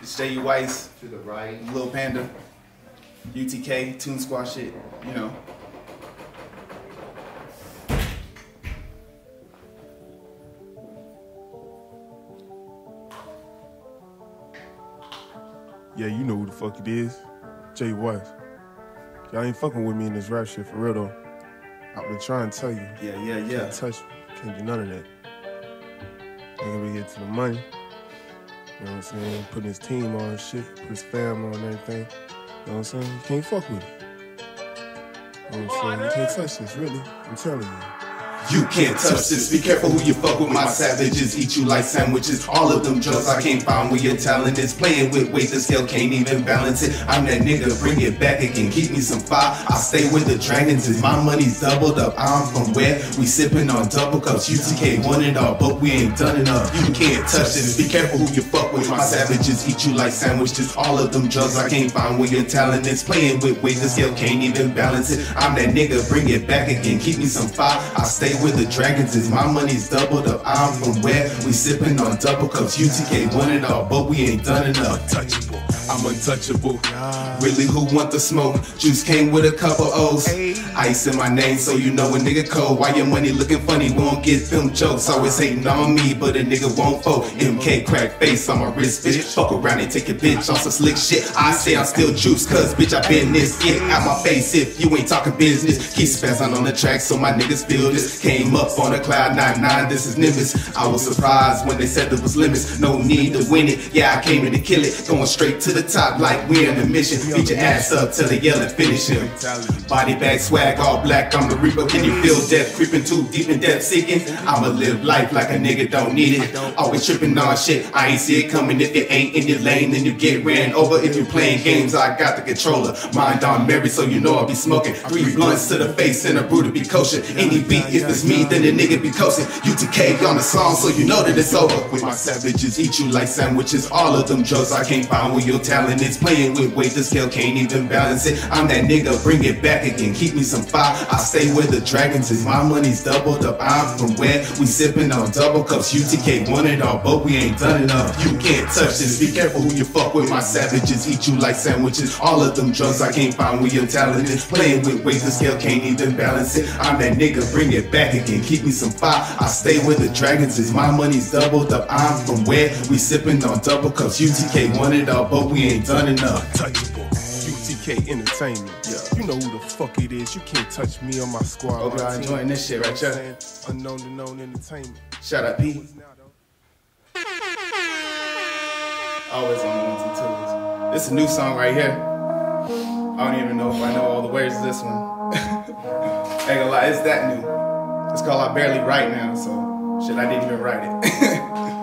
It's J.U. Ice, To the right. Lil Panda, UTK, Toon Squad shit, you know. Yeah, you know who the fuck it is. Jay Weiss. Y'all ain't fucking with me in this rap shit for real though. I've been trying to tell you. Yeah, yeah, yeah. Can't touch me. Can't do none of that. Ain't gonna be get to the money. You know what I'm saying? Putting his team on and shit, put his fam on and everything. You know what I'm saying? You can't fuck with it. You know what I'm saying? You can't touch this, really. I'm telling you. You can't touch this. Be careful who you fuck with. My savages eat you like sandwiches. All of them drugs I can't find where your talent is. Playing with weight, the scale can't even balance it. I'm that nigga, bring it back again. Keep me some fire. I stay with the dragons. Is my money's doubled up? I'm from where? We sipping on double cups. UTK want it all, but we ain't done enough. You can't touch this. Be careful who you fuck with. My savages eat you like sandwiches. All of them drugs I can't find where your talent is. Playing with weight, the scale can't even balance it. I'm that nigga, bring it back again. Keep me some fire. I stay with the dragons. Is my money's doubled up? I'm from where? We sipping on double cups. UTK want it all, but we ain't done enough. Untouchable. I'm untouchable. Really, who want the smoke? Juice came with a couple O's. Ice in my name, so you know a nigga cold. Why your money looking funny? Won't get them jokes. Always hating on me, but a nigga won't fold. MK crack face on my wrist, bitch. Fuck around and take your bitch on some slick shit. I say I'm still juice, cause bitch, I been this. Get out my face if you ain't talking business. Keep spazzing on the track so my niggas feel this. Came up on a cloud 99, this is Nimbus. I was surprised when they said there was limits. No need to win it. Yeah, I came in to kill it. Going straight to the top like we're in a mission. Beat your ass up till they yell and finish him. Body bag swag, all black, I'm the reaper. Can you feel death creeping too deep in depth seeking? I'ma live life like a nigga don't need it. Always tripping on shit, I ain't see it coming. If it ain't in your lane, then you get ran over. If you playing games, I got the controller. Mind on Mary, so you know I'll be smoking. Three blunts to the face and a brew to be kosher. Any beat, if it's me, then the nigga be coasting. UTK on the song, so you know that it's over. With my savages, eat you like sandwiches. All of them drugs I can't find where your talent is. Playing with weight, the scale can't even balance it. I'm that nigga, bring it back again. Keep me some fire. I stay where the dragons is. My money's doubled up. I'm from where we sipping on double cups. UTK want it all, but we ain't done enough. You can't touch this. Be careful who you fuck with. My savages eat you like sandwiches. All of them drugs I can't find where your talent is. Playing with weight, the scale can't even balance it. I'm that nigga, bring it back again. Keep me some fire. I stay where the dragons is. My money's doubled up. I'm from where we sipping on double cups. UTK want it all, but we ain't done enough. UTK Entertainment. Yeah. You know who the fuck it is. You can't touch me or my squad. Hope y'all enjoying this shit right You know what here. I'm? Unknown to known entertainment. Shout out P. Always on the ones and twos. This is a new song right here. I don't even know if I know all the words to this one. Ain't gonna lie, it's that new. It's called I Barely Write Now, so shit, I didn't even write it.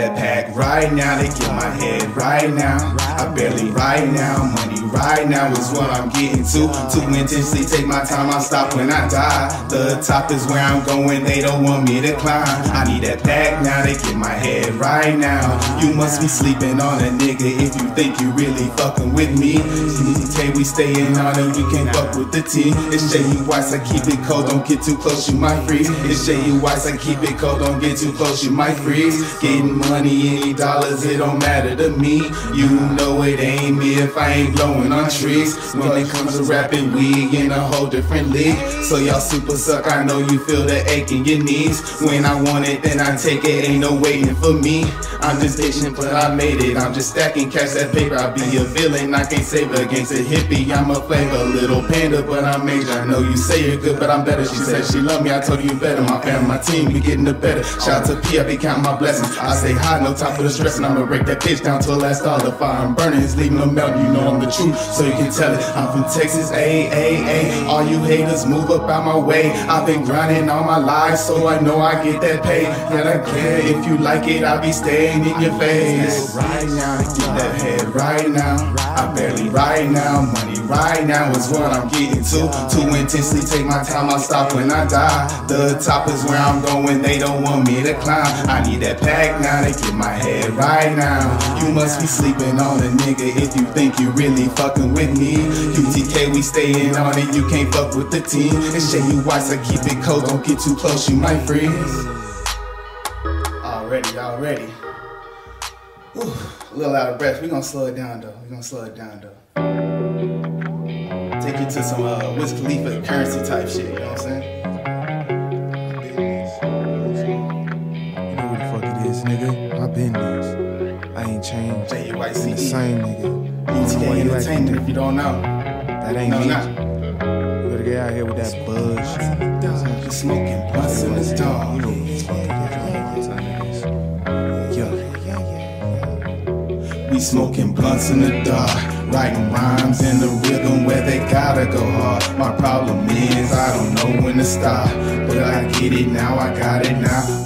that pack right now They get my head right now. I barely right now, money right now is what I'm getting to. To intensely take my time, I'll stop when I die. The top is where I'm going, they don't want me to climb. I need that pack now to get my head right now. You must be sleeping on a nigga if you think you really fucking with me. UTK, we staying on it, you can't fuck with the T. It's J.U. Ice, I keep it cold, don't get too close, you might freeze. It's J.U. Ice, I keep it cold, don't get too close, you might freeze. Getting money, any dollars, it don't matter to me. You know it ain't me if I ain't blowing on trees. When it comes to rapping, we in a whole different league. So y'all super suck, I know you feel the ache in your knees. When I want it, then I take it, ain't no waiting for me. I'm just itching, but I made it. I'm just stacking cash that paper. I'll be a villain, I can't save against a hippie. I'm a flavor, little panda, but I'm major. I know you say you're good, but I'm better. She said she love me, I told you better. My family, my team, we getting the better. Shout out to P, I be counting my blessings. I say hi, no time for the stress, and I'ma break that bitch down to a last dollar. Fire I'm burning, it's leaving them melting. You know I'm the truth, so you can tell it. I'm from Texas, A, A, A. All you haters move up out my way. I've been grinding all my life, so I know I get that pay. Yet I care if you like it, I'll be staying in your face. Right now, get that head right now. I barely right now. Money right now is what I'm getting to. Too intensely take my time, I stop when I die. The top is where I'm going, they don't want me to climb. I need that pack now to get my head right now. You must be sleeping on a nigga if you think you really fucking with me. UTK, we staying on it, you can't fuck with the team. It's you Watts, I keep it cold, don't get too close, you might freeze. Already, already. Ooh, a little out of breath. we gonna slow it down though. we gonna slow it down though. Take you to some uh, Wiz Khalifa currency type shit, you know what I'm saying? You know who the fuck it is, nigga. I been this. I ain't changed. J-U-I-C-E. I'm the same nigga. UTK Entertainment, if you don't know. That ain't no, me. Not. You better get out here with that bullshit. Just smoking blunts in the dark. You know what the fuck it is. We smoking blunts in the dark, writing rhymes in the rhythm where they gotta go hard. My problem is I don't know when to stop, but I get it now, I got it now.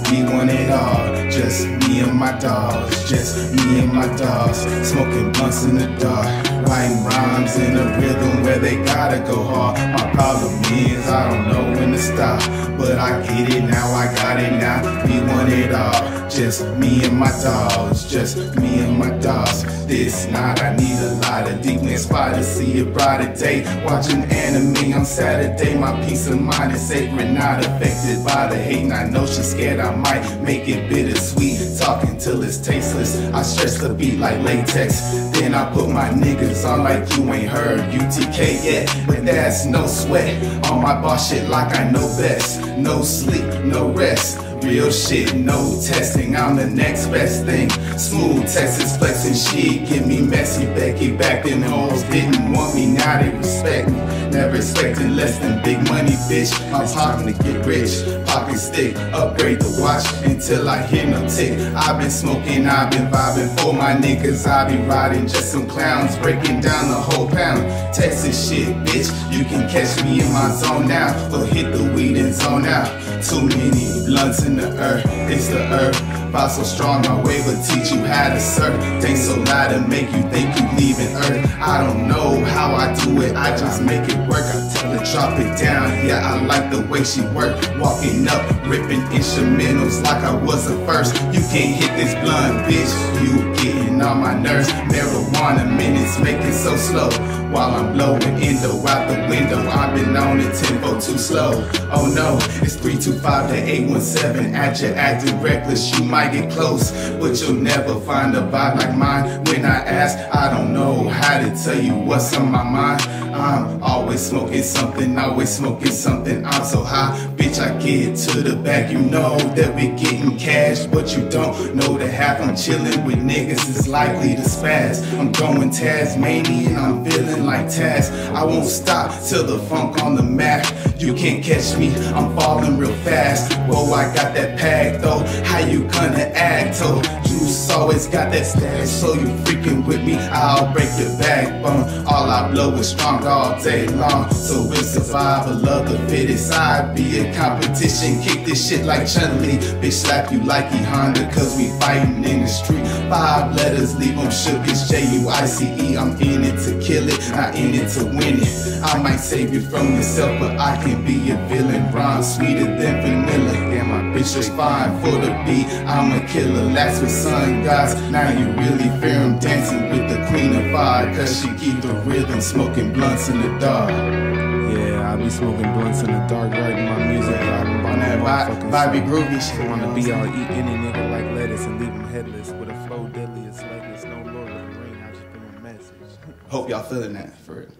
Just me and my dogs, just me and my dogs. Smoking blunts in the dark, writing rhymes in a rhythm where they gotta go hard. My problem is I don't know when to stop, but I get it now, I got it now. We want it all. Just me and my dogs, just me and my dogs. This night I need a lot of deepness, spot to see a brighter day. Watching anime on Saturday, my peace of mind is sacred, not affected by the hate. And I know she's scared I might make it bittersweet, talking till it's tasteless. I stretch the beat like latex, then I put my niggas on like you ain't heard UTK yet, but that's no sweat. On my boss shit like I know best, no sleep, no rest. Real shit, no testing, I'm the next best thing. Smooth Texas flexing shit, get me messy. Becky back then, hoes didn't want me, now they respect me. Never expecting less than big money, bitch. I'm to get rich. Pocket stick, upgrade the watch until I hear no tick. I've been smoking, I've been vibing for my niggas. I be riding just some clowns, breaking down the whole pound. Texas shit, bitch. You can catch me in my zone now, or hit the weed and zone out. Too many blunts the earth, it's the earth. Vibe so strong, my way will teach you how to surf. Think so loud to make you think you leaving earth. I don't know how I do it, I just make it work. I tell her drop it down, yeah, I like the way she work. Walking up, ripping instrumentals like I was the first. You can't hit this blunt, bitch. You getting on my nerves. Marijuana minutes make it so slow. While I'm blowing endo out the window, I've been on the tempo too slow. Oh no, it's 325 to 817. At you acting reckless, you might get close, but you'll never find a vibe like mine. When I ask, I don't know how to tell you what's on my mind. I'm always smoking something, always smoking something. I'm so high, bitch. I get to the back. You know that we getting cash, but you don't know the half. I'm chilling with niggas is likely to spaz. I'm going Tasmanian, I'm feeling like Taz. I won't stop till the funk on the map. You can't catch me, I'm falling real fast. Whoa, I got that pack though. How you gonna act? Oh, Juice always got that stash, so you freaking with me. I'll break your backbone. All I blow is strong all day long. So we'll survive. I love the fittest. I be a competition. Kick this shit like Chun Li. Bitch, slap you like E Honda, cause we fighting in the street. Five letters, leave them shook. It's J U I C E. I'm in it to kill it, not in it to win it. I might save you from yourself, but I can be a villain. Rhyme sweeter than vanilla. Damn, my bitch is fine for the beat. I'm a killer. Last with sun gods. Now you really fear I'm dancing with the queen of fire. Cause she keep the rhythm, smoking blunts in the dark. Yeah, I be smoking blunts in the dark, writing my music, by On that vi- vibey groovy shit. Wanna be all I'm eat any nigga like lettuce and leave him headless with a flow deadly as legless. No lord of the ring, I just bring a message. Hope y'all feeling that for it.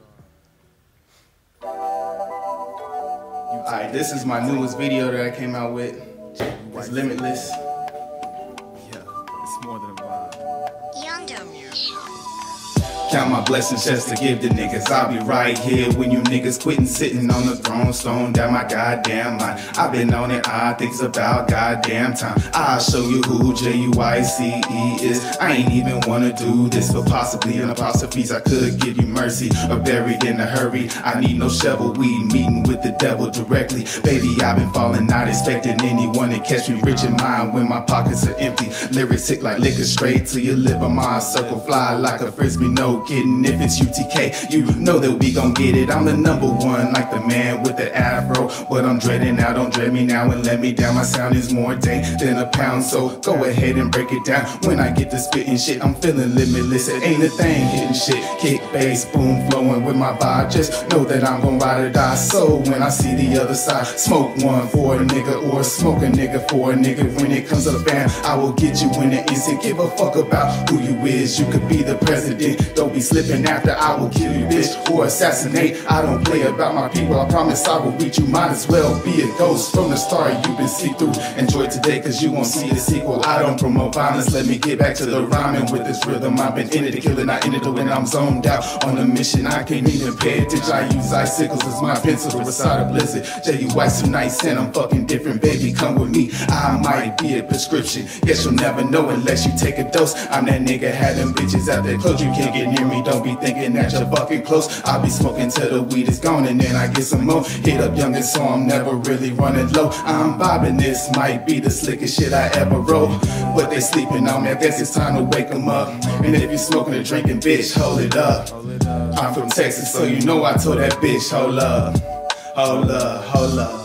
Alright, this is my newest video that I came out with. It's Limitless. Count my blessings just to give the niggas. I'll be right here when you niggas quitting sitting on the throne, stone down my goddamn mind. I've been on it, I think's about goddamn time. I'll show you who J U I C E is. I ain't even wanna do this, but possibly in apostrophes I could give you mercy or buried in a hurry. I need no shovel weed, meeting with the devil directly. Baby, I've been falling, not expecting anyone to catch me rich in mind when my pockets are empty. Lyrics hit like liquor straight to your liver. My circle fly like a frisbee, no kidding. If it's UTK, you know that we gon' get it. I'm the number one, like the man with the afro. But I'm dreading now, don't dread me now and let me down. My sound is more day than a pound, so go ahead and break it down. When I get to spitting shit, I'm feeling limitless. It ain't a thing hitting shit. Kick, bass, boom, flowing with my vibe. Just know that I'm gon' ride or die. So when I see the other side, smoke one for a nigga or smoke a nigga for a nigga. When it comes to the fam, I will get you in an instant. Give a fuck about who you is. You could be the president. Don't be slipping after I will kill you, bitch, or assassinate. I don't play about my people. I promise I will reach you. Might as well be a ghost from the start. You've been see through. Enjoy today, cause you won't see the sequel. I don't promote violence. Let me get back to the rhyming with this rhythm. I've been in it to kill it, not in it when I'm zoned out on a mission. I can't even pay attention. I use icicles as my pencil to recite a blizzard. J U Ice tonight, and I'm fucking different, baby. Come with me. I might be a prescription. Guess you'll never know unless you take a dose. I'm that nigga had them bitches out there close. You can't get near me. Don't be thinking that you're fucking close. I'll be smoking till the weed is gone and then I get some more. Hit up youngin', so I'm never really running low. I'm vibing. This might be the slickest shit I ever wrote. But they sleeping on me. I guess it's time to wake them up. And if you smoking or drinking, bitch, hold it up. I'm from Texas, so you know I told that bitch, hold up. Hold up, hold up.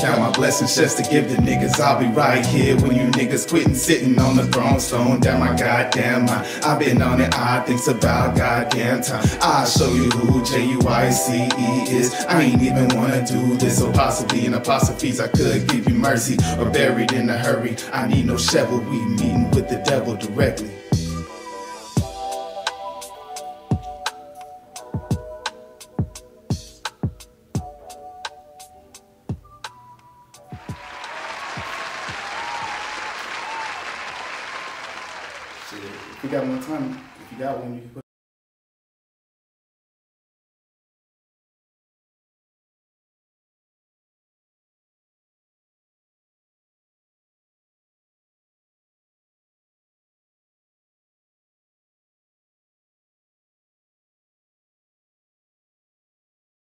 Count my blessings just to give the niggas. I'll be right here when you niggas quitting sitting on the throne, stone down my goddamn mind. I've been on it, I think's about goddamn time. I'll show you who J U I C E is. I ain't even wanna do this, so possibly in apostrophes I could give you mercy or buried in a hurry. I need no shovel, we meeting with the devil directly. If you got more time, if you got one, you can